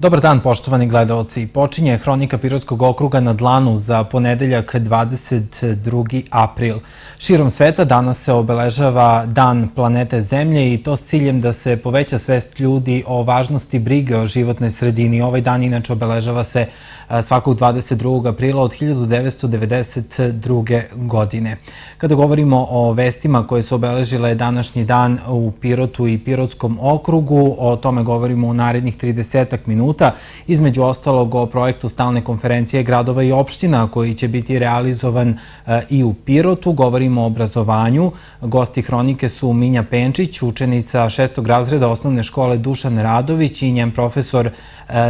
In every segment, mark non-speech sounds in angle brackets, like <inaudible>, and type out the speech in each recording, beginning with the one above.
Dobar dan, poštovani gledalci. Počinje Hronika Pirotskog okruga na dlanu za ponedeljak 22. april. Širom sveta danas se obeležava Dan planete Zemlje i to s ciljem da se poveća svest ljudi o važnosti brige o životnoj sredini. Ovaj dan inače obeležava se svakog 22. aprila od 1992. godine. Kada govorimo o vestima koje su obeležile današnji dan u Pirotu i Pirotskom okrugu, o tome govorimo u narednih 30 minuta, između ostalog o projektu stalne konferencije gradova i opština koji će biti realizovan i u Pirotu. Govorimo o obrazovanju. Gosti hronike su Minja Penčić, učenica šestog razreda osnovne škole Dušan Radović i njen profesor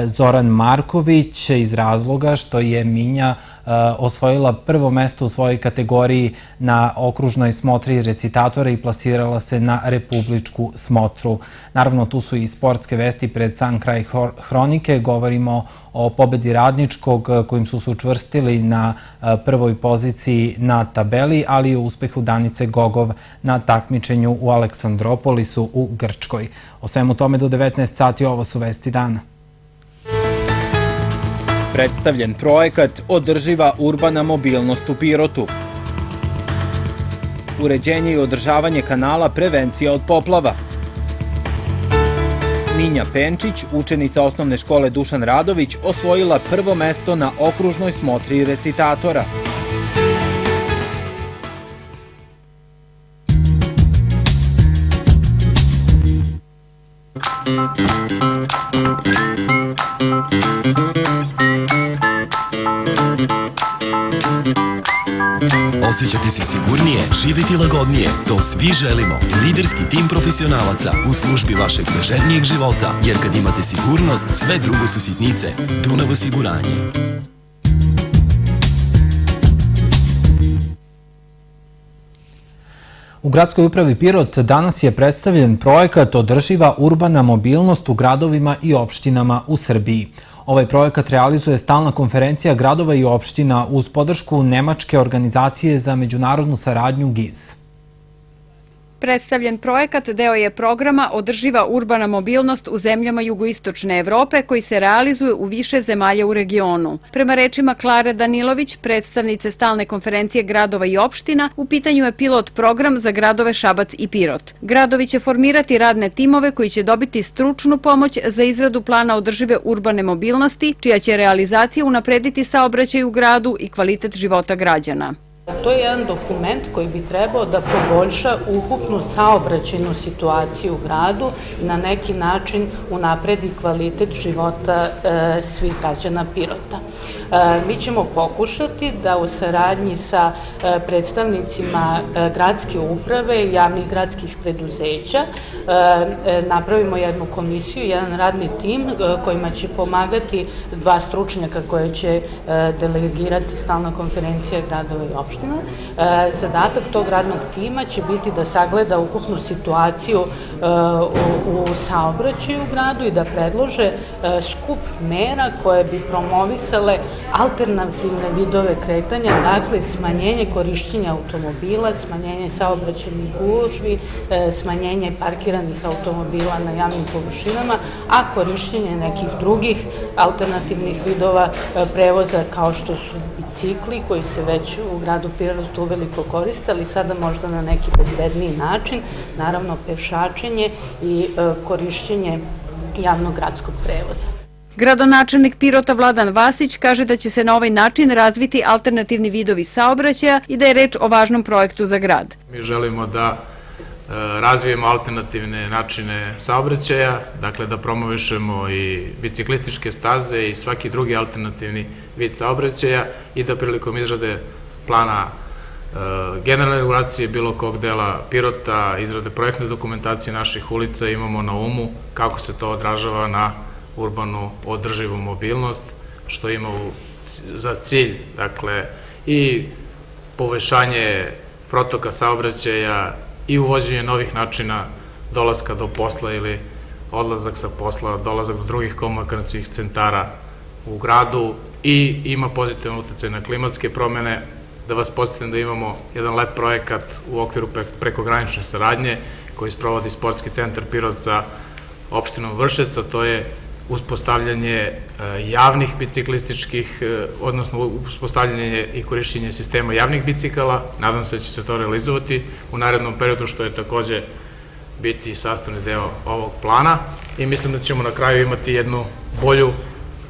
Zoran Marković iz razloga što je Minja e, osvojila prvo mesto u svojoj kategoriji na okružnoj smotri recitatora i plasirala se na republičku smotru. Naravno, tu su i sportske vesti pred sam kraj hronike. Govorimo o pobedi radničkog kojim su se učvrstili na e, prvoj poziciji na tabeli, ali i o uspehu Danice Gogov na takmičenju u Aleksandropolisu u Grčkoj. O svemu tome do 19 sati ovo su vesti dana. Predstavljen projekat Održiva urbana mobilnost u Pirotu. Uređenje i održavanje kanala Prevencija od poplava. Minja Penčić, učenica osnovne škole Dušan Radović, osvojila prvo mesto na okružnoj smotri recitatora. Osjećati se sigurnije, živjeti lagodnije. To svi želimo. Liderski tim profesionalaca u službi vašeg ležernijeg života. Jer kad imate sigurnost, sve drugo su sitnice. Dunav osiguranje. U gradskoj upravi Pirot danas je predstavljen projekat Održiva urbana mobilnost u gradovima i opštinama u Srbiji. Ovaj projekat realizuje stalna konferencija gradova i opština uz podršku Nemačke organizacije za međunarodnu saradnju GIZ. Predstavljen projekat deo je programa Održiva urbana mobilnost u zemljama jugoistočne Evrope koji se realizuje u više zemalja u regionu. Prema rečima Klare Danilović, predstavnice stalne konferencije gradova i opština, u pitanju je pilot program za gradove Šabac i Pirot. Gradovi će formirati radne timove koji će dobiti stručnu pomoć za izradu plana održive urbane mobilnosti, čija će realizacija unaprediti saobraćaj u gradu i kvalitet života građana. To je jedan dokument koji bi trebao da poboljša ukupnu saobraćenu situaciju u gradu i na neki način unapredi kvalitet života e, svih građana Pirota. E, mi ćemo pokušati da u saradnji sa e, predstavnicima e, gradske uprave i javnih gradskih preduzeća napravimo jednu komisiju, jedan radni tim kojima će pomagati dva stručnjaka koje će delegirati stalna konferencija gradova i opština. Zadatak tog radnog tima će biti da sagleda ukupnu situaciju u saobraćaju u gradu i da predlože skup mera koje bi promovisale alternativne vidove kretanja, dakle smanjenje korišćenja automobila, smanjenje saobraćenih gužvi, e, smanjenje parkiranih automobila na javnim površinama, a korišćenje nekih drugih alternativnih vidova e, prevoza kao što su bicikli koji se već u gradu Pirotu veliko koriste, ali sada možda na neki bezbedniji način, naravno pešačenje i e, korišćenje javnog gradskog prevoza. Gradonačelnik Pirota Vladan Vasić kaže da će se na ovaj način razviti alternativni vidovi saobraćaja i da je reč o važnom projektu za grad. Mi želimo da e, razvijemo alternativne načine saobraćaja, dakle da promovišemo i biciklističke staze i svaki drugi alternativni vid saobraćaja i da prilikom izrade plana e, generalne regulacije bilo kog dela Pirota, izrade projektne dokumentacije naših ulica imamo na umu kako se to odražava na urbanu održivu mobilnost, što ima za cilj, dakle, i povećanje protoka saobraćaja i uvođenje novih načina dolaska do posla ili odlazak sa posla, dolazak do drugih komunikacijnih centara u gradu i ima pozitivan utjecaj na klimatske promene. Da vas podsjetim da imamo jedan lep projekat u okviru prekogranične saradnje koji sprovodi sportski centar Pirot opštinom Vršeca, to je uspostavljanje e, javnih biciklističkih, e, odnosno uspostavljanje i korišćenje sistema javnih bicikala. Nadam se da će se to realizovati u narednom periodu, što je takođe biti sastavni deo ovog plana i mislim da ćemo na kraju imati jednu bolju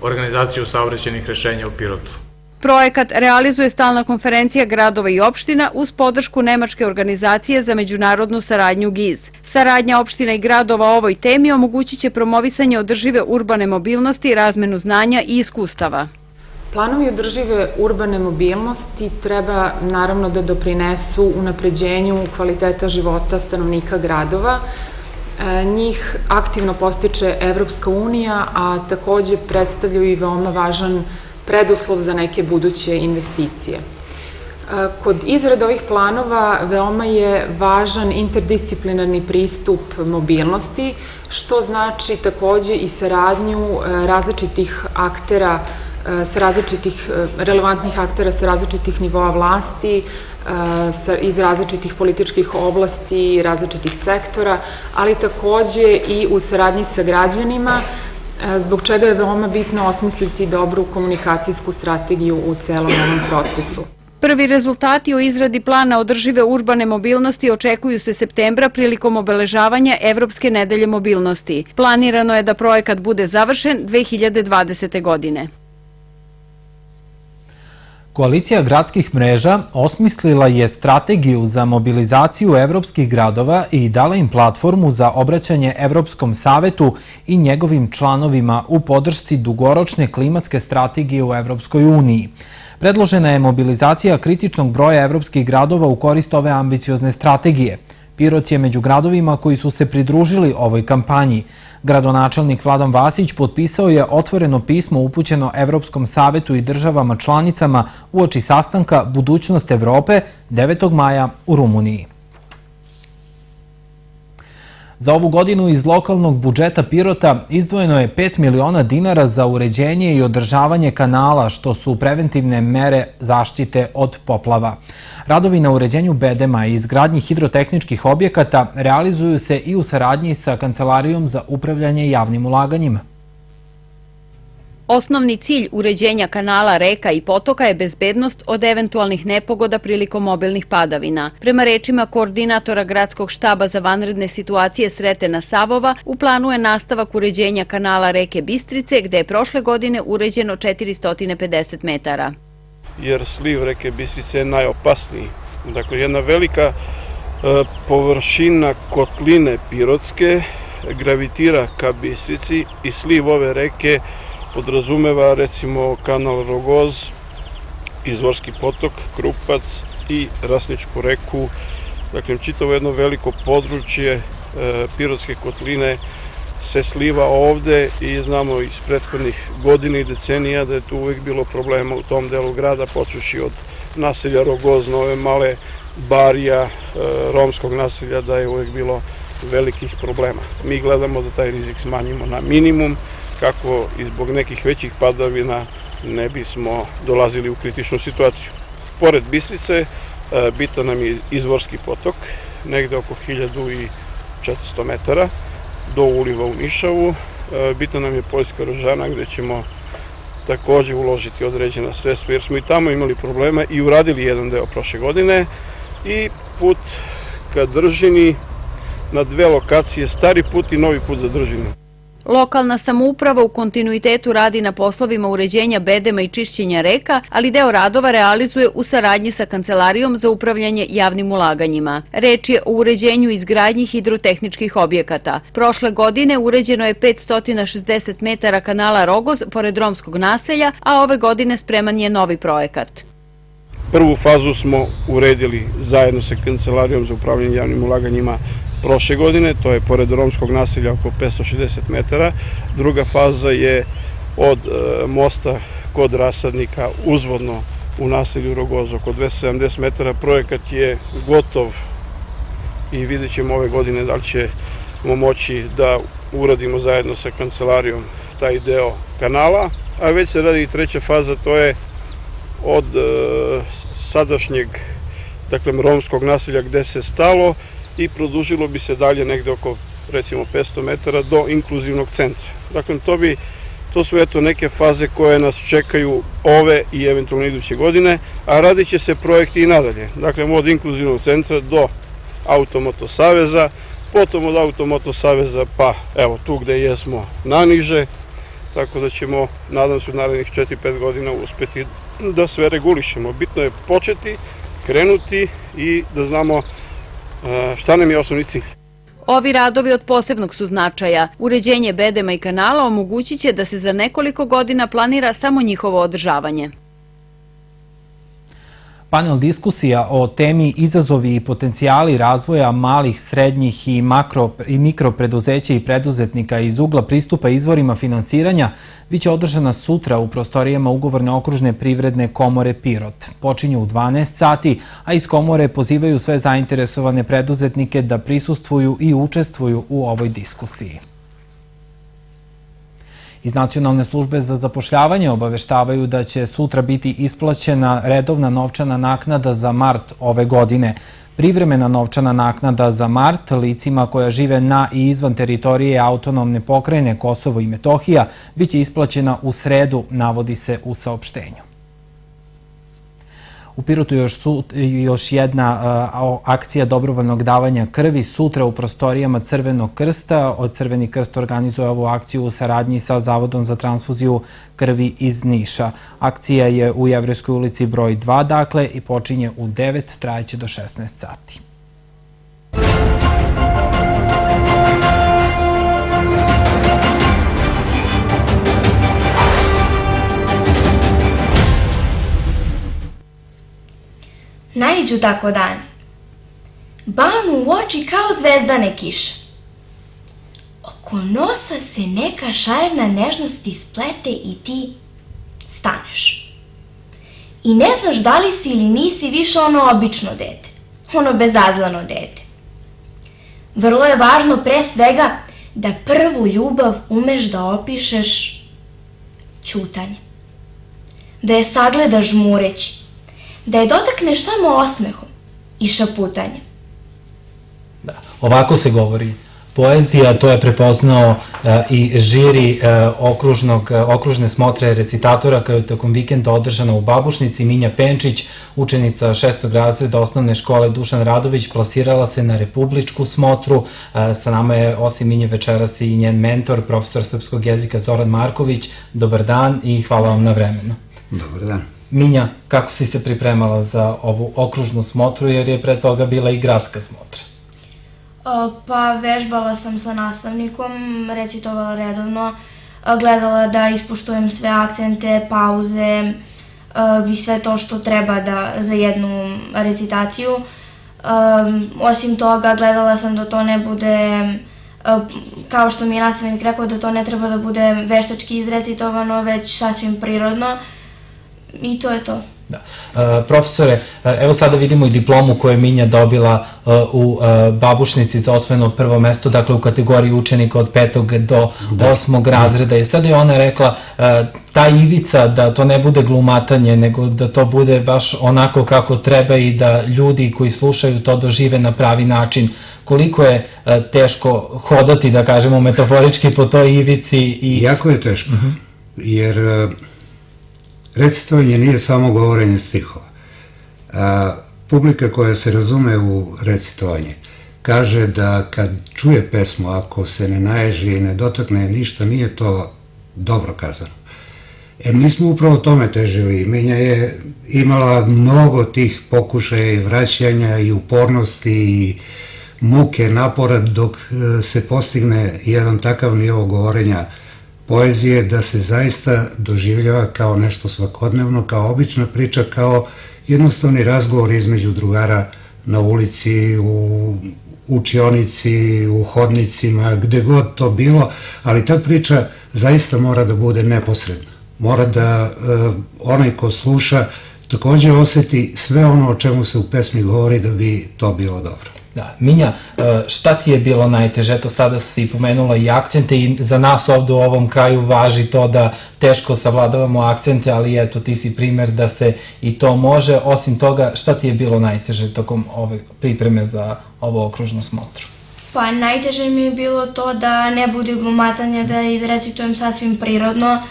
organizaciju saobraćenih rešenja u Pirotu. Projekat realizuje stalna konferencija gradova i opština uz podršku Nemačke organizacije za međunarodnu saradnju GIZ. Saradnja opština i gradova o ovoj temi omogućit će promovisanje održive urbane mobilnosti, razmenu znanja i iskustava. Planovi održive urbane mobilnosti treba naravno da doprinesu unapređenju kvaliteta života stanovnika gradova. E, njih aktivno postiče Evropska unija, a takođe predstavljaju i veoma važan preduslov za neke buduće investicije. E, kod izrade ovih planova veoma je važan interdisciplinarni pristup mobilnosti, što znači takođe i saradnju e, različitih aktera e, sa različitih relevantnih aktera sa različitih nivoa vlasti, iz različitih političkih oblasti, različitih sektora, ali takođe i u saradnji sa građanima, zbog čega je veoma bitno osmisliti dobru komunikacijsku strategiju u celom ovom procesu. Prvi rezultati o izradi plana održive urbane mobilnosti očekuju se septembra prilikom obeležavanja Evropske nedelje mobilnosti. Planirano je da projekat bude završen 2020. godine. Koalicija gradskih mreža osmislila je strategiju za mobilizaciju evropskih gradova i dala im platformu za obraćanje Evropskom savetu i njegovim članovima u podršci dugoročne klimatske strategije u Evropskoj uniji. Predložena je mobilizacija kritičnog broja evropskih gradova u korist ove ambiciozne strategije. Pirot je među gradovima koji su se pridružili ovoj kampanji. Gradonačelnik Vladan Vasić potpisao je otvoreno pismo upućeno Evropskom savetu i državama članicama uoči sastanka Budućnost Evrope 9. maja u Rumuniji. Za ovu godinu iz lokalnog budžeta Pirota izdvojeno je 5 miliona dinara za uređenje i održavanje kanala, što su preventivne mere zaštite od poplava. Radovi na uređenju bedema i izgradnji hidrotehničkih objekata realizuju se i u saradnji sa Kancelarijom za upravljanje javnim ulaganjima. Osnovni cilj uređenja kanala, reka i potoka je bezbednost od eventualnih nepogoda prilikom mobilnih padavina. Prema rečima koordinatora Gradskog štaba za vanredne situacije Sretena Savova, u planu je nastavak uređenja kanala reke Bistrice, gde je prošle godine uređeno 450 metara. Jer sliv reke Bistrice je najopasniji. Dakle, jedna velika e, površina kotline Pirotske gravitira ka Bistrici i sliv ove reke podrazumeva recimo kanal Rogoz, Izvorski potok, Krupac i Rasničku reku. Dakle, čitavo jedno veliko područje e, Pirotske kotline se sliva ovde i znamo iz prethodnih godina i decenija da je tu uvek bilo problema u tom delu grada, počeši od naselja Rogoz, Nove Male, Barija, e, romskog naselja, da je uvek bilo velikih problema. Mi gledamo da taj rizik smanjimo na minimum, kako i zbog nekih većih padavina ne bismo dolazili u kritičnu situaciju. Pored Bistrice, e, bitan nam je izvorski potok, negde oko 1400 metara, do uliva u Nišavu. E, bitan nam je Poljska Rožana, gde ćemo takođe uložiti određena sredstva, jer smo i tamo imali problema i uradili jedan deo prošle godine. I put ka Držini na dve lokacije, stari put i novi put za Držinu. Lokalna samouprava u kontinuitetu radi na poslovima uređenja bedema i čišćenja reka, ali deo radova realizuje u saradnji sa Kancelarijom za upravljanje javnim ulaganjima. Reč je o uređenju izgradnji hidrotehničkih objekata. Prošle godine uređeno je 560 metara kanala Rogoz pored romskog naselja, a ove godine spreman je novi projekat. Prvu fazu smo uredili zajedno sa Kancelarijom za upravljanje javnim ulaganjima prošle godine, to je pored romskog naselja oko 560 metara. Druga faza je od e, mosta kod rasadnika uzvodno u naselju Rogozo oko 270 metara. Projekat je gotov i vidjet ćemo ove godine da li ćemo moći da uradimo zajedno sa kancelarijom taj deo kanala, a već se radi i treća faza, to je od e, sadašnjeg dakle, romskog naselja gde se stalo i produžilo bi se dalje negde oko recimo 500 metara do inkluzivnog centra. Dakle, to bi To su eto neke faze koje nas čekaju ove i eventualno iduće godine, a radit će se projekti i nadalje. Dakle, od inkluzivnog centra do Automoto Saveza, potom od Automoto Saveza pa evo tu gde jesmo naniže, tako da ćemo, nadam se, u narednih 4-5 godina uspeti da sve regulišemo. Bitno je početi, krenuti i da znamo šta nam je osnovni cilj. Ovi radovi od posebnog su značaja. Uređenje bedema i kanala omogućit će da se za nekoliko godina planira samo njihovo održavanje. Panel diskusija o temi izazovi i potencijali razvoja malih, srednjih i, makro, i mikropreduzeća i preduzetnika iz ugla pristupa izvorima finansiranja biće održana sutra u prostorijama ugovorne okružne privredne komore Pirot. Počinju u 12 sati, a iz komore pozivaju sve zainteresovane preduzetnike da prisustvuju i učestvuju u ovoj diskusiji. Iz Nacionalne službe za zapošljavanje obaveštavaju da će sutra biti isplaćena redovna novčana naknada za mart ove godine. Privremena novčana naknada za mart licima koja žive na i izvan teritorije autonomne pokrajine Kosovo i Metohija biće isplaćena u sredu, navodi se u saopštenju. U Pirotu još, su, još jedna akcija dobrovoljnog davanja krvi. Sutra u prostorijama Crvenog krsta. Od Crveni krst organizuje ovu akciju u saradnji sa Zavodom za transfuziju krvi iz Niša. Akcija je u Jevreskoj ulici broj 2, dakle, i počinje u 9, trajeće do 16 sati. Naiđu tako dani. Banu u oči kao zvezdane kiše. Oko nosa se neka šarena nežnost isplete i ti staneš. I ne znaš da li si ili nisi više ono obično dete, ono bezazlano dete. Vrlo je važno pre svega da prvu ljubav umeš da opišeš ćutanje. Da je sagledaš žmureći, da je dotakneš samo osmehom i šaputanjem. Da, ovako se govori poezija, to je prepoznao uh, i žiri uh, okružnog, uh, okružne smotre recitatora koja je tokom vikenda održana u Babušnici. Minja Penčić, učenica šestog razreda osnovne škole Dušan Radović, plasirala se na republičku smotru. Sa nama je osim Minje večeras i njen mentor, profesor srpskog jezika Zoran Marković. Dobar dan i hvala vam na vremenu. Dobar dan. Minja, kako si se pripremala za ovu okružnu smotru, jer je pre toga bila i gradska smotra? Pa vežbala sam sa nastavnikom, recitovala redovno, gledala da ispuštujem sve akcente, pauze i sve to što treba da, za jednu recitaciju. Osim toga, gledala sam da to ne bude, kao što mi je nastavnik rekao, da to ne treba da bude veštački izrecitovano, već sasvim prirodno. I to je to. Da. Uh, profesore, uh, evo sada vidimo i diplomu koju je Minja dobila uh, u uh, Babušnici za osvojeno prvo mesto, dakle u kategoriji učenika od petog do da. osmog razreda. I sada je ona rekla uh, ta ivica da to ne bude glumatanje, nego da to bude baš onako kako treba i da ljudi koji slušaju to dožive na pravi način. Koliko je uh, teško hodati, da kažemo metaforički, po toj ivici? I... Jako je teško, uh mhm. -huh. jer... Recitovanje nije samo govorenje stihova. A, publika koja se razume u recitovanje kaže da kad čuje pesmu, ako se ne naježi i ne dotakne ništa, nije to dobro kazano. E, mi smo upravo tome težili. Menja je imala mnogo tih pokušaja i vraćanja i upornosti i muke, napora dok e, se postigne jedan takav nivo govorenja poezije da se zaista doživljava kao nešto svakodnevno, kao obična priča, kao jednostavni razgovor između drugara na ulici, u učionici, u hodnicima, gde god to bilo, ali ta priča zaista mora da bude neposredna. Mora da uh, onaj ko sluša takođe oseti sve ono o čemu se u pesmi govori da bi to bilo dobro. Da, Minja, e, šta ti je bilo najteže? Eto sada si pomenula i akcente i za nas ovde u ovom kraju važi to da teško savladavamo akcente, ali eto ti si primer da se i to može. Osim toga, šta ti je bilo najteže tokom ove pripreme za ovo okružno smotru? Pa najteže mi je bilo to da ne bude glumatanja, da izrecitujem sasvim prirodno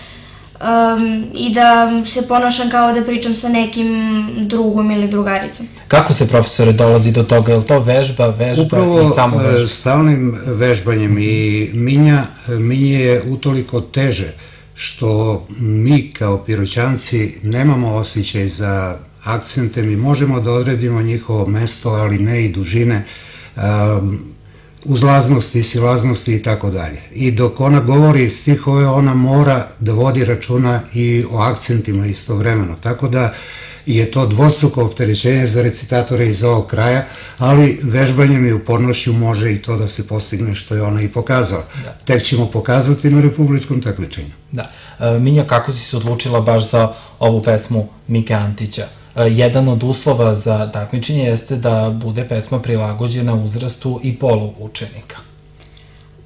um, i da se ponašam kao da pričam sa nekim drugom ili drugaricom. Kako se, profesore, dolazi do toga? Je li to vežba, vežba Upravo, i samo vežba? e, stalnim vežbanjem i minja, minje je utoliko teže što mi kao piroćanci nemamo osjećaj za akcente, mi možemo da odredimo njihovo mesto, ali ne i dužine, um, uzlaznosti, silaznosti i tako dalje. I dok ona govori stihove, ona mora da vodi računa i o akcentima istovremeno. Tako da je to dvostruko opterećenje za recitatore iz ovog kraja, ali vežbanjem i upornošću može i to da se postigne što je ona i pokazala. Da. Tek ćemo pokazati na republičkom takmičenju. Da. E, Minja, kako si se odlučila baš za ovu pesmu Mike Antića? E, jedan od uslova za takmičenje jeste da bude pesma prilagođena uzrastu i polu učenika.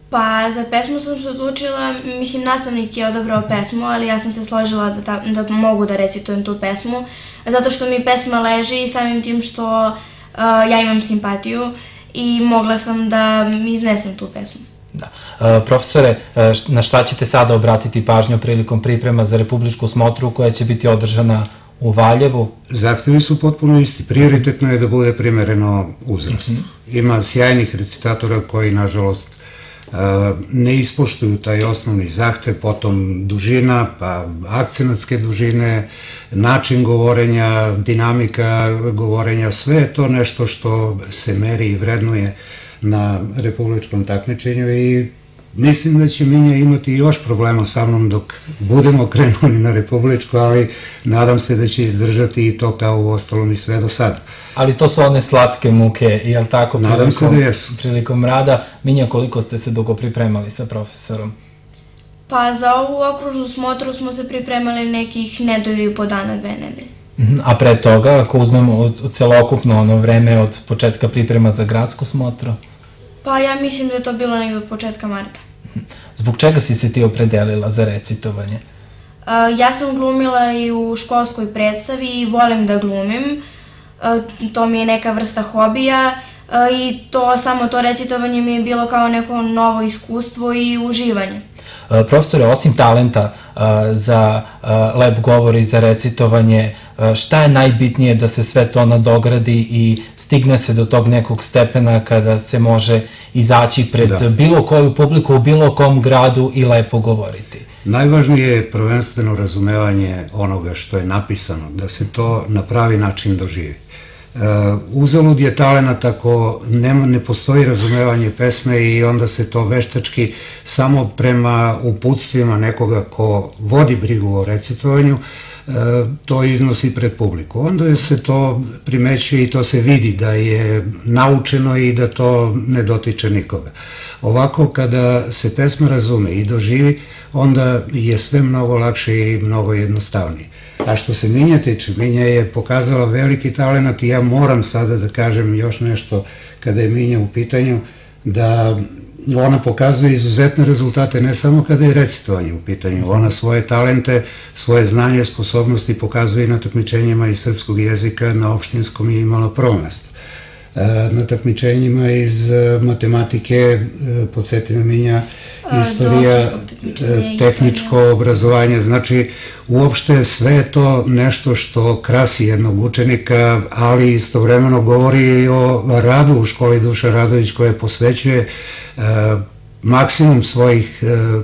Pa za pesmu sam se odlučila, mislim nastavnik je odabrao pesmu, ali ja sam se složila da, ta, da mogu da recitujem tu pesmu, zato što mi pesma leži i samim tim što uh, ja imam simpatiju i mogla sam da iznesem tu pesmu. Da. E, profesore, na šta ćete sada obratiti pažnju prilikom priprema za republičku smotru koja će biti održana u Valjevu? Zahtevi su potpuno isti. Prioritetno je da bude primereno uzrastu. Mm -hmm. Ima sjajnih recitatora koji, nažalost, e, ne ispoštuju taj osnovni zahtev, potom dužina, pa akcenatske dužine, način govorenja, dinamika govorenja, sve je to nešto što se meri i vrednuje na republičkom takmičenju i Mislim da će Minja imati još problema sa mnom dok budemo <laughs> krenuli na republičko, ali nadam se da će izdržati i to kao u ostalom i sve do sada. Ali to su one slatke muke, je li tako? Nadam prilikom, se da jesu. Prilikom rada. Minja, koliko ste se dugo pripremali sa profesorom? Pa za ovu okružnu smotru smo se pripremali nekih nedelju i po dana, dve nedelje. Mhm, a pre toga, ako uzmemo celokupno ono vreme od početka priprema za gradsku smotru? Pa ja mislim da je to bilo negde od početka marta. <laughs> Zbog čega si se ti opredelila za recitovanje? Ja sam glumila i u školskoj predstavi i volim da glumim. To mi je neka vrsta hobija i to samo to recitovanje mi je bilo kao neko novo iskustvo i uživanje. E, profesore, osim talenta e, za e, lep govor i za recitovanje, šta je najbitnije da se sve to nadogradi i stigne se do tog nekog stepena kada se može izaći pred da. bilo koju publiku u bilo kom gradu i lepo govoriti? Najvažnije je prvenstveno razumevanje onoga što je napisano, da se to na pravi način doživi. Uh, uzalud je talenat ako nema, ne postoji razumevanje pesme i onda se to veštački samo prema uputstvima nekoga ko vodi brigu o recitovanju to iznosi pred publiku. Onda se to primećuje i to se vidi da je naučeno i da to ne dotiče nikoga. Ovako kada se pesma razume i doživi, onda je sve mnogo lakše i mnogo jednostavnije. A što se Minja tiče, Minja je pokazala veliki talent i ja moram sada da kažem još nešto kada je Minja u pitanju, da ona pokazuje izuzetne rezultate ne samo kada je recitovanje u pitanju, ona svoje talente, svoje znanje, sposobnosti pokazuje i na takmičenjima iz srpskog jezika na opštinskom i imala prvo mesto. E, na takmičenjima iz e, matematike, e, podsjeti me Minja, istorija, tehničko obrazovanje, znači uopšte sve je to nešto što krasi jednog učenika, ali istovremeno govori i o radu u školi Duša Radović koje posvećuje maksimum svojih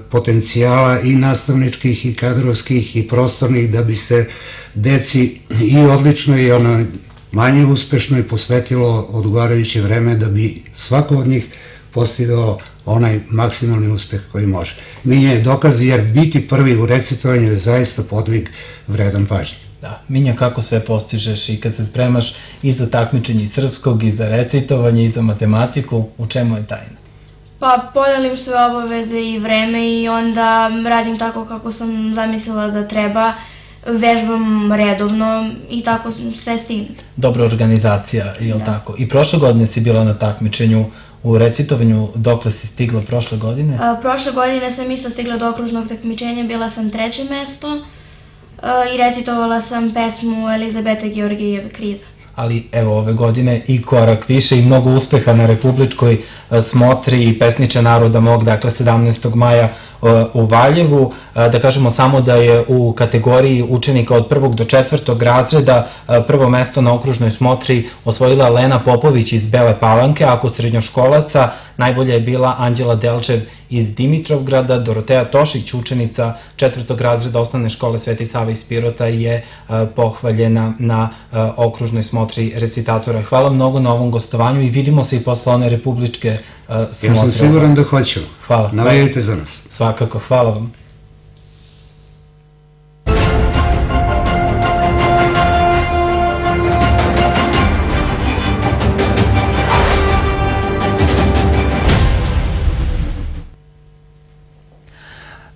potencijala i nastavničkih i kadrovskih i prostornih da bi se deci i odlično i ono manje uspešno i posvetilo odgovarajuće vreme da bi svako od njih postigao onaj maksimalni uspeh koji može. Minja je dokaz jer biti prvi u recitovanju je zaista podvig vredan pažnje. Da, Minja, kako sve postižeš i kad se spremaš i za takmičenje srpskog, i za recitovanje, i za matematiku, u čemu je tajna? Pa podelim sve obaveze i vreme i onda radim tako kako sam zamislila da treba, vežbam redovno i tako sve stignem. Dobra organizacija, je li da. tako? I prošle godine si bila na takmičenju u recitovanju, dokle si stigla prošle godine? A, prošle godine sam isto stigla do okružnog takmičenja, bila sam treće mesto a, i recitovala sam pesmu Elizabeta Georgijeve Kriza. Ali evo ove godine i korak više i mnogo uspeha na republičkoj e, smotri i pesniče naroda mog, dakle 17. maja e, u Valjevu. E, da kažemo samo da je u kategoriji učenika od prvog do četvrtog razreda prvo mesto na okružnoj smotri osvojila Lena Popović iz Bele Palanke, a kod srednjoškolaca najbolja je bila Anđela Delčev iz Dimitrovgrada, Doroteja Tošić, učenica četvrtog razreda osnovne škole Sveti Sava iz Pirota je pohvaljena na okružnoj smotri recitatora. Hvala mnogo na ovom gostovanju i vidimo se i posle one republičke smotre. Ja sam siguran da hoćemo. Hvala. Navijajte za nas. Svakako, hvala vam.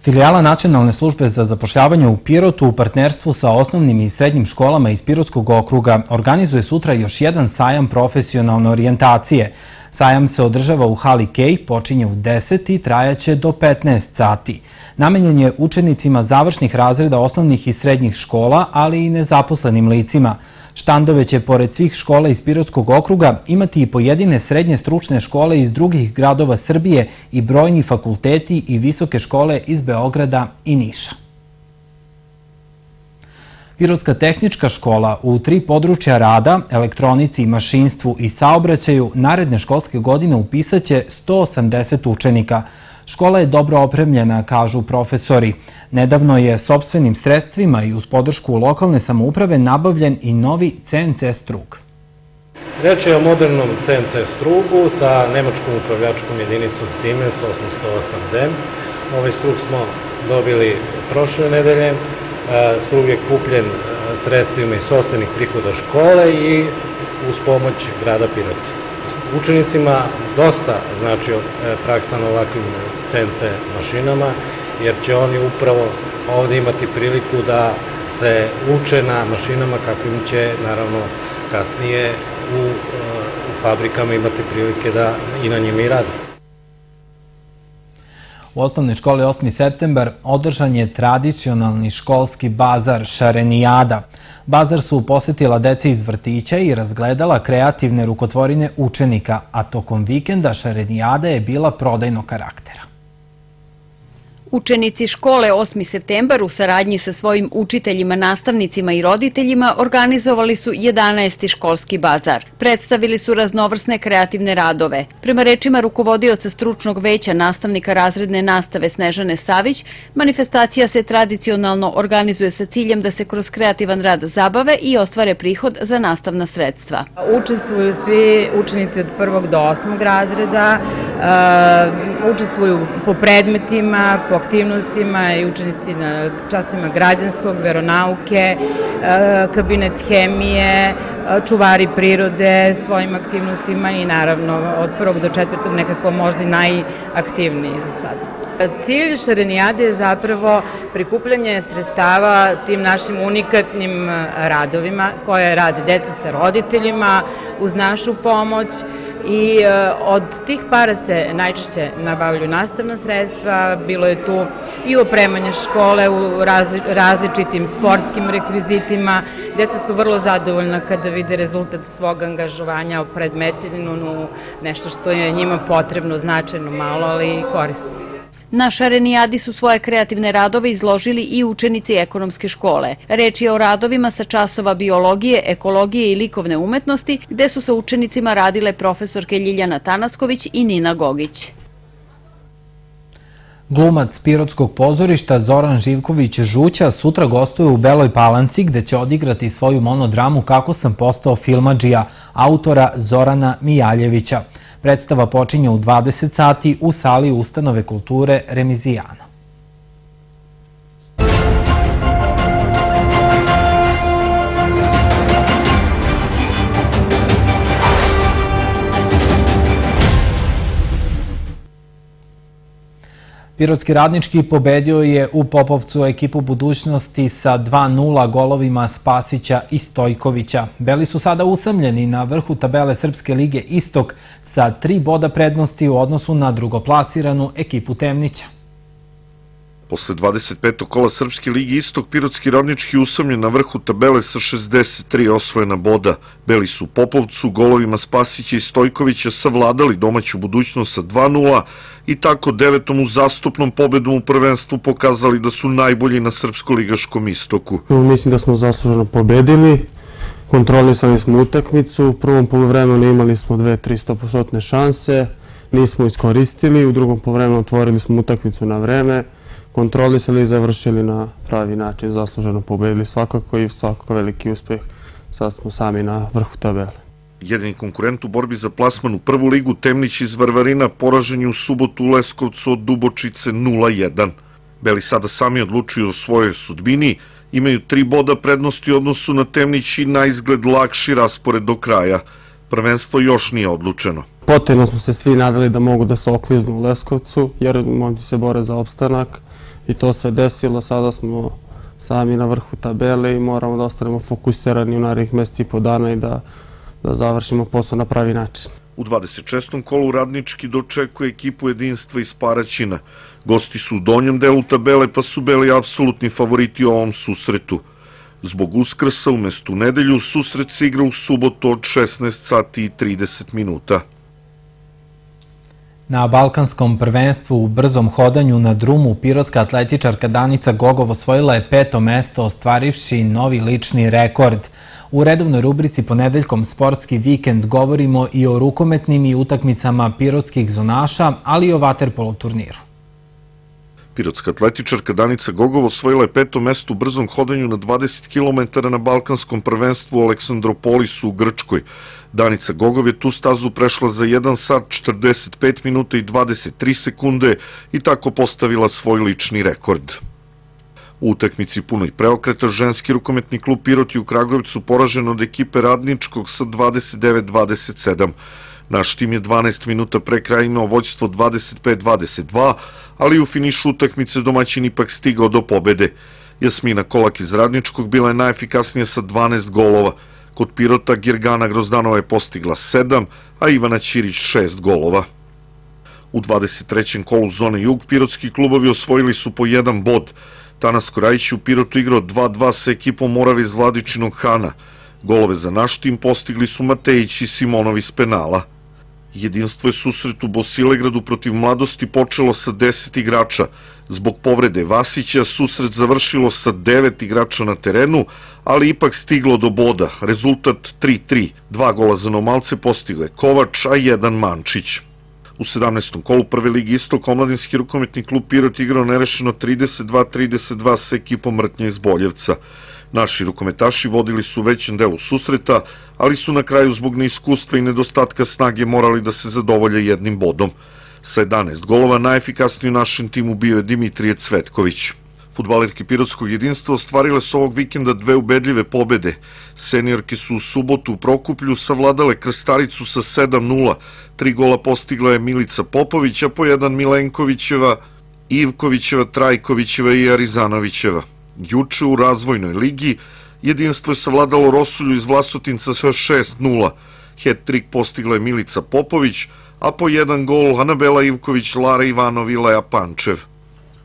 Filijala Nacionalne službe za zapošljavanje u Pirotu u partnerstvu sa osnovnim i srednjim školama iz Pirotskog okruga organizuje sutra još jedan sajam profesionalne orijentacije. Sajam se održava u hali Kej, počinje u 10 i trajaće do 15 sati. Namenjen je učenicima završnih razreda osnovnih i srednjih škola, ali i nezaposlenim licima. Štandove će, pored svih škola iz Pirotskog okruga, imati i pojedine srednje stručne škole iz drugih gradova Srbije i brojni fakulteti i visoke škole iz Beograda i Niša. Pirotska tehnička škola u tri područja rada, elektronici, mašinstvu i saobraćaju naredne školske godine upisaće 180 učenika – Škola je dobro opremljena, kažu profesori. Nedavno je sobstvenim sredstvima i uz podršku lokalne samouprave nabavljen i novi CNC strug. Reč je o modernom CNC strugu sa nemačkom upravljačkom jedinicom Siemens 808D. Ovaj strug smo dobili prošle nedelje. E, strug je kupljen e, sredstvima iz sosenih prihoda škole i uz pomoć grada Pirota učenicima dosta znači e, praksa na ovakvim CNC mašinama, jer će oni upravo ovde imati priliku da se uče na mašinama kakvim će naravno kasnije u, e, u fabrikama imati prilike da i na njima i rade. U osnovnoj školi 8. septembar održan je tradicionalni školski bazar Šarenijada – Bazar su posetila dece iz vrtića i razgledala kreativne rukotvorine učenika, a tokom vikenda šarenijada je bila prodajnog karaktera. Učenici škole 8. septembar u saradnji sa svojim učiteljima, nastavnicima i roditeljima organizovali su 11. školski bazar. Predstavili su raznovrsne kreativne radove. Prema rečima rukovodioca stručnog veća nastavnika razredne nastave Snežane Savić, manifestacija se tradicionalno organizuje sa ciljem da se kroz kreativan rad zabave i ostvare prihod za nastavna sredstva. Učestvuju svi učenici od prvog do osmog razreda, učestvuju po predmetima, po aktivnostima i učenici na časima građanskog, veronauke, e, kabinet hemije, e, čuvari prirode svojim aktivnostima i naravno od prvog do četvrtog nekako možda i najaktivniji za sada. Cilj Šarenijade je zapravo prikupljanje sredstava tim našim unikatnim radovima koje rade deca sa roditeljima uz našu pomoć i e, od tih para se najčešće nabavljaju nastavna sredstva, bilo je tu i opremanje škole u različitim sportskim rekvizitima. Deca su vrlo zadovoljna kada vide rezultat svog angažovanja u predmetinu, nešto što je njima potrebno značajno malo, ali korisno. Na Šarenijadi su svoje kreativne radove izložili i učenici ekonomske škole. Reč je o radovima sa časova biologije, ekologije i likovne umetnosti, gde su sa učenicima radile profesorke Ljiljana Tanasković i Nina Gogić. Glumac Pirotskog pozorišta Zoran Živković Žuća sutra gostuje u Beloj Palanci gde će odigrati svoju monodramu Kako sam postao filmađija autora Zorana Mijaljevića. Predstava počinje u 20 sati u sali Ustanove kulture Remizijana. Pirotski radnički pobedio je u Popovcu ekipu budućnosti sa 2-0 golovima Spasića i Stojkovića. Beli su sada usamljeni na vrhu tabele Srpske lige Istok sa tri boda prednosti u odnosu na drugoplasiranu ekipu Temnića. Posle 25. kola Srpske ligi Istok, Pirotski radnički usamljen na vrhu tabele sa 63 osvojena boda. Beli su Popovcu, golovima Spasića i Stojkovića savladali domaću budućnost sa 2-0 i tako devetom uzastupnom pobedom u prvenstvu pokazali da su najbolji na Srpsko-ligaškom istoku. Mislim da smo zasluženo pobedili, kontrolisali smo utakmicu, u prvom polovremenu imali smo dve, tri stopostotne šanse, nismo iskoristili, u drugom polovremenu otvorili smo utakmicu na vreme, kontrolisali i završili na pravi način, zasluženo pobedili svakako i svakako veliki uspeh. Sad smo sami na vrhu tabele. Jedini konkurent u borbi za plasman u prvu ligu Temnić iz Varvarina poražen je u subotu u Leskovcu od Dubočice 0-1. Beli sada sami odlučuju o svojoj sudbini, imaju tri boda prednosti u odnosu na Temnić i na izgled lakši raspored do kraja. Prvenstvo još nije odlučeno. Potajno smo se svi nadali da mogu da se okliznu u Leskovcu, jer momci se bore za opstanak i to se desilo, sada smo sami na vrhu tabele i moramo da ostanemo fokusirani u narednih meseci i po dana i da, da završimo posao na pravi način. U 26. kolu Radnički dočekuje ekipu jedinstva iz Paraćina. Gosti su u donjem delu tabele, pa su beli apsolutni favoriti u ovom susretu. Zbog uskrsa umesto u nedelju susret se igra u subotu od 16 sati i 30 minuta. Na Balkanskom prvenstvu u brzom hodanju na drumu pirotska atletičarka Danica Gogov osvojila je peto mesto ostvarivši novi lični rekord. U redovnoj rubrici ponedeljkom Sportski vikend govorimo i o rukometnim i utakmicama pirotskih zonaša, ali i o vaterpolo turniru. Pirotska atletičarka Danica Gogov osvojila je peto mesto u brzom hodanju na 20 km na Balkanskom prvenstvu u Aleksandropolisu u Grčkoj. Danica Gogov je tu stazu prešla za 1 sat 45 minuta i 23 sekunde i tako postavila svoj lični rekord. U utakmici punoj preokreta ženski rukometni klub Pirot u Kragujevcu poražen od ekipe Radničkog sa 29-27. Naš tim je 12 minuta pre kraja imao vođstvo 25-22, ali u finišu utakmice domaćin ipak stigao do pobede. Jasmina Kolak iz Radničkog bila je najefikasnija sa 12 golova. Kod Pirota Girgana Grozdanova je postigla 7, a Ivana Ćirić 6 golova. U 23. kolu zone Jug pirotski klubovi osvojili su po jedan bod. Tanas Korajić u Pirotu igrao 2-2 sa ekipom Morave iz Vladičinog Hana. Golove za naš tim postigli su Matejić i Simonovi iz penala. Jedinstvo je susret u Bosilegradu protiv mladosti počelo sa 10 igrača. Zbog povrede Vasića susret završilo sa 9 igrača na terenu, ali ipak stiglo do boda. Rezultat 3-3. Dva gola za Nomalce postigao je Kovač, a jedan Mančić. U 17. kolu prve ligi Istok, omladinski rukometni klub Pirot igrao nerešeno 32-32 sa ekipom Mrtnja iz Boljevca. Naši rukometaši vodili su većem delu susreta, ali su na kraju zbog neiskustva i nedostatka snage morali da se zadovolje jednim bodom. Sa 11 golova najefikasniji u našem timu bio je Dimitrije Cvetković. Futbalerke Pirotskog jedinstva ostvarile su ovog vikenda dve ubedljive pobede. Seniorke su u subotu u Prokuplju savladale Krstaricu sa 7-0. Tri gola postigla je Milica Popović, a po jedan Milenkovićeva, Ivkovićeva, Trajkovićeva i Arizanovićeva. Juče u razvojnoj ligi jedinstvo je savladalo Rosulju iz Vlasotinca sa 6-0. Het-trik postigla je Milica Popović, a po jedan gol Anabela Ivković, Lara Ivanov i Lea Pančev.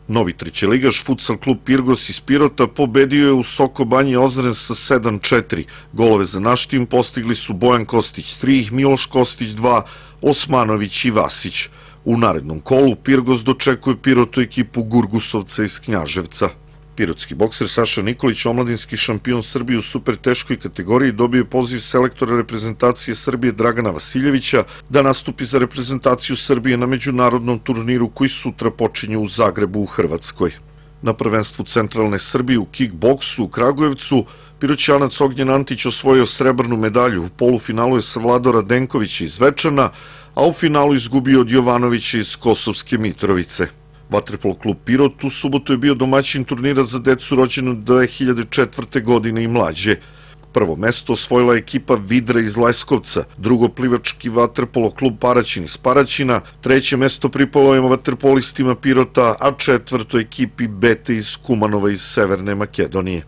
Novi trećeligaš futsal klub Pirgos iz Pirota pobedio je u Soko Banji Ozren sa 7-4. Golove za naš tim postigli su Bojan Kostić 3, Miloš Kostić 2, Osmanović i Vasić. U narednom kolu Pirgos dočekuje Pirotu ekipu Gurgusovca iz Knjaževca. Pirotski bokser Saša Nikolić, omladinski šampion Srbije u super teškoj kategoriji, dobio poziv selektora reprezentacije Srbije Dragana Vasiljevića da nastupi za reprezentaciju Srbije na međunarodnom turniru koji sutra počinje u Zagrebu u Hrvatskoj. Na prvenstvu centralne Srbije u kickboksu u Kragujevcu Piroćanac Ognjen Antić osvojio srebrnu medalju. U polufinalu je savladao Radenkovića iz Večana, a u finalu izgubio od Jovanovića iz Kosovske Mitrovice. Vatrepol klub Pirot u subotu je bio domaćin turnira za decu rođenu 2004. godine i mlađe. Prvo mesto osvojila ekipa Vidra iz Leskovca, drugo plivački vaterpolo klub Paraćin iz Paraćina, treće mesto pripalo je vaterpolistima Pirota, a četvrto ekipi Bete iz Kumanova iz Severne Makedonije.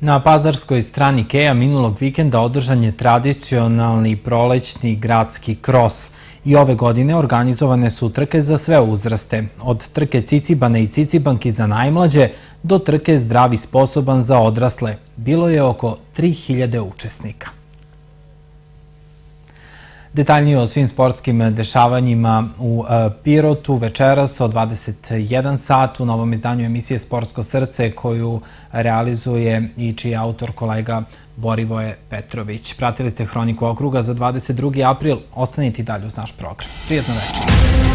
Na pazarskoj strani Keja minulog vikenda održan je tradicionalni prolećni gradski kros i ove godine organizovane su trke za sve uzraste, od trke Cicibane i Cicibanki za najmlađe do trke Zdravi sposoban za odrasle. Bilo je oko 3000 učesnika. Detaljnije o svim sportskim dešavanjima u e, Pirotu večeras od 21 sat u novom izdanju emisije Sportsko srce koju realizuje i čiji autor kolega Borivoje Petrović. Pratili ste Hroniku okruga za 22. april. Ostanite i dalje uz naš program. Prijetno večer.